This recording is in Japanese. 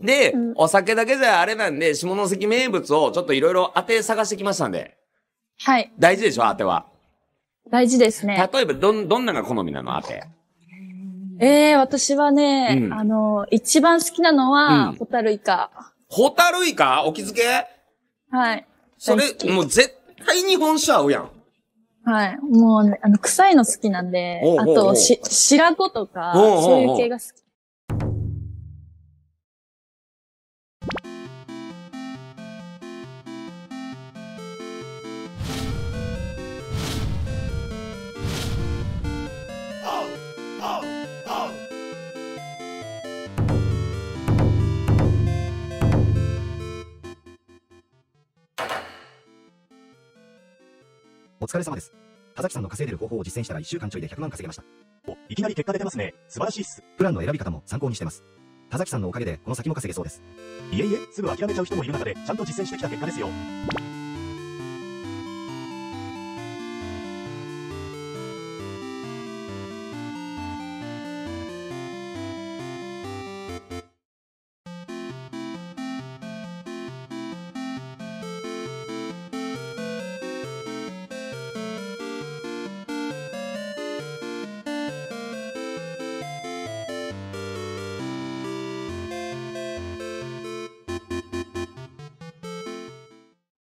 で、うんお酒だけじゃあれなんで、下関名物をちょっといろいろ当て探してきましたんで。はい。大事でしょ当ては。大事ですね。例えば、どん、どんなのが好みなの当て。ええ私はね、うんあの、一番好きなのうんは、ホタルイカ。ホタルイカ？お気づけ？はい。それもう絶対日本酒合うやん。はい。もうね、あの、臭いの好きなんで、おうおうおうあと、し、白子とか、おうおうおうそういう系が好き。お疲れ様です。田崎さんの稼いでる方法を実践したら1週間ちょいで100万稼げました。お、いきなり結果出てますね。素晴らしいっす。プランの選び方も参考にしてます。田崎さんのおかげでこの先も稼げそうです。いえいえ、すぐ諦めちゃう人もいる中で、ちゃんと実践してきた結果ですよ。